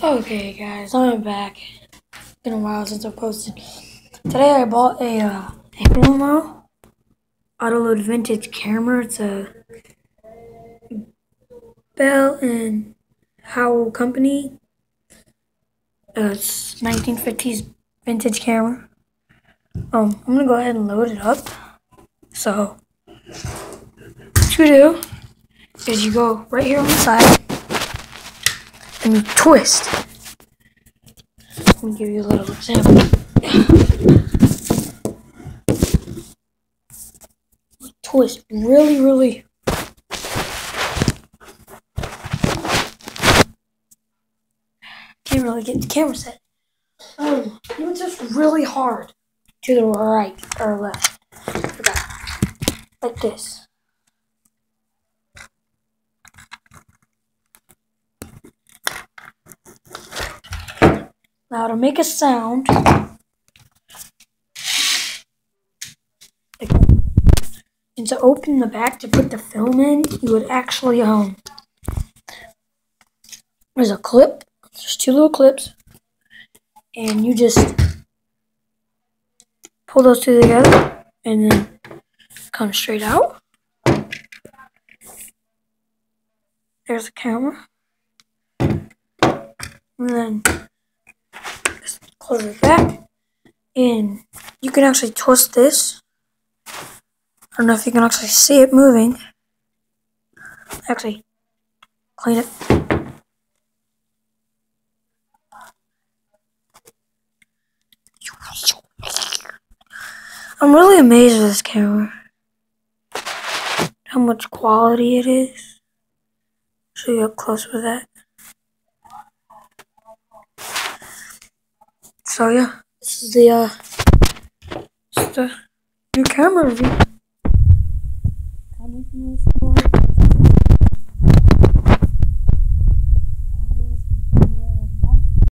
Okay, guys, I'm back. It's been a while since I posted. Today I bought a uh, a Filmo Autoload Vintage camera. It's a Bell and Howell company. Uh, it's 1950s vintage camera. Um, I'm gonna go ahead and load it up. So, what you do is you go right here on the side and you twist. Let me give you a little example. twist really, really. Can't really get the camera set. Oh, you just really hard to the right or left. Like this. Now to make a sound, and to open the back to put the film in, you would actually um. There's a clip. There's two little clips, and you just pull those two together, and then come straight out. There's the camera, and then close it back, and you can actually twist this. I don't know if you can actually see it moving. Actually, clean it. I'm really amazed with this camera. How much quality it is. Show you up close with that. So yeah, this is the uh, just the new camera review.